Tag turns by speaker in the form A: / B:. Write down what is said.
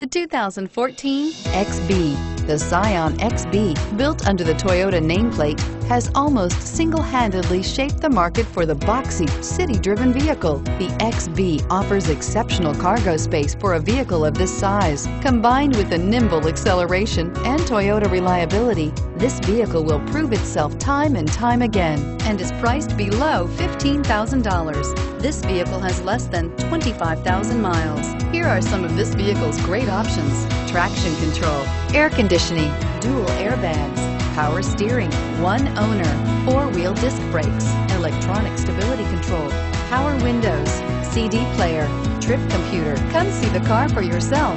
A: The 2014 XB. The Scion XB, built under the Toyota nameplate, has almost single-handedly shaped the market for the boxy, city-driven vehicle. The XB offers exceptional cargo space for a vehicle of this size. Combined with the nimble acceleration and Toyota reliability, this vehicle will prove itself time and time again and is priced below $15,000. This vehicle has less than 25,000 miles. Here are some of this vehicle's great options. Traction control, air conditioning, dual airbags, power steering, one owner, four-wheel disc brakes, electronic stability control, power windows, CD player, trip computer. Come see the car for yourself.